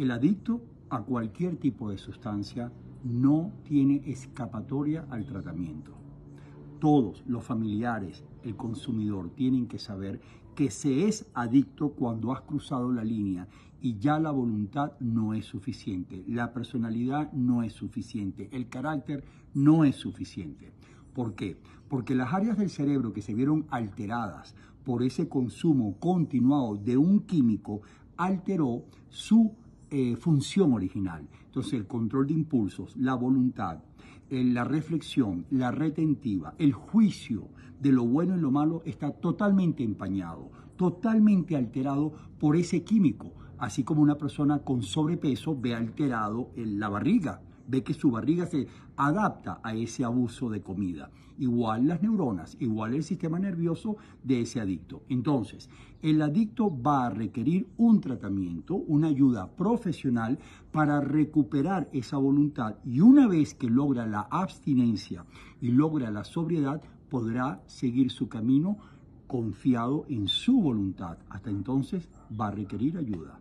El adicto a cualquier tipo de sustancia no tiene escapatoria al tratamiento. Todos los familiares, el consumidor, tienen que saber que se es adicto cuando has cruzado la línea y ya la voluntad no es suficiente, la personalidad no es suficiente, el carácter no es suficiente. ¿Por qué? Porque las áreas del cerebro que se vieron alteradas por ese consumo continuado de un químico alteró su eh, función original. Entonces el control de impulsos, la voluntad, eh, la reflexión, la retentiva, el juicio de lo bueno y lo malo está totalmente empañado, totalmente alterado por ese químico, así como una persona con sobrepeso ve alterado en la barriga ve que su barriga se adapta a ese abuso de comida. Igual las neuronas, igual el sistema nervioso de ese adicto. Entonces, el adicto va a requerir un tratamiento, una ayuda profesional para recuperar esa voluntad y una vez que logra la abstinencia y logra la sobriedad, podrá seguir su camino confiado en su voluntad. Hasta entonces va a requerir ayuda.